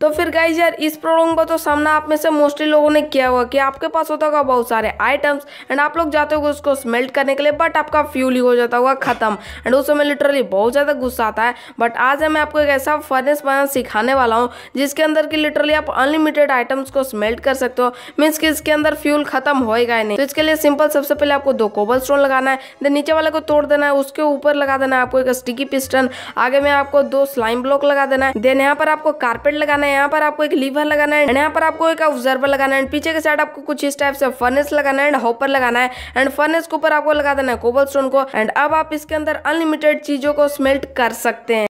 तो फिर गाइज़ यार, इस प्रॉब्लम का तो सामना आप में से मोस्टली लोगों ने किया हुआ कि आपके पास होता होगा बहुत सारे आइटम्स एंड आप लोग जाते हो उसको स्मेल्ट करने के लिए बट आपका फ्यूल ही हो जाता होगा खत्म. एंड उस समय लिटरली बहुत ज़्यादा गुस्सा आता है. बट आज मैं आपको एक ऐसा फर्नेस बनाना सिखाने वाला हूँ, जिसके अंदर की लिटरली आप अनलिमिटेड आइटम्स को स्मेल्ट कर सकते हो. मीन्स कि इसके अंदर फ्यूल खत्म होएगा ही नहीं. तो इसके लिए सिंपल सबसे पहले आपको दो कोबल स्टोन लगाना है देन नीचे वाले को तोड़ देना है, उसके ऊपर लगा देना है आपको एक स्टिकी पिस्टन आगे में आपको दो स्लाइम ब्लॉक लगा देना है देन यहाँ पर आपको कारपेट लगाना है है, यहाँ पर आपको एक लीवर लगाना है एंड यहाँ पर आपको एक ऑब्जर्वर लगाना है पीछे के साइड आपको कुछ इस टाइप से फर्नेस लगाना है एंड हॉपर लगाना है एंड फर्नेस के ऊपर आपको लगा देना है कोबल को एंड अब आप इसके अंदर अनलिमिटेड चीज़ों को स्मेल्ट कर सकते हैं।